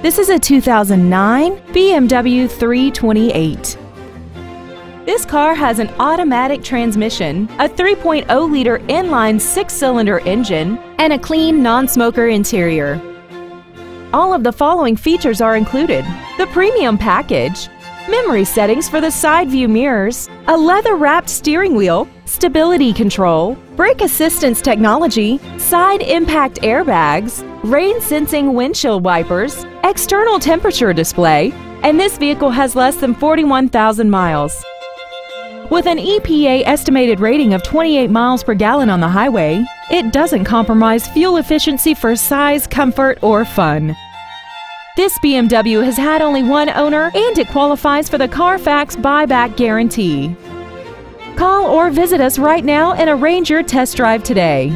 This is a 2009 BMW 328. This car has an automatic transmission, a 3.0-liter inline six-cylinder engine, and a clean non-smoker interior. All of the following features are included. The premium package, memory settings for the side view mirrors, a leather-wrapped steering wheel, stability control, brake assistance technology, side impact airbags, rain-sensing windshield wipers, external temperature display, and this vehicle has less than 41,000 miles. With an EPA estimated rating of 28 miles per gallon on the highway, it doesn't compromise fuel efficiency for size, comfort, or fun. This BMW has had only one owner and it qualifies for the Carfax buyback guarantee. Call or visit us right now and arrange your test drive today.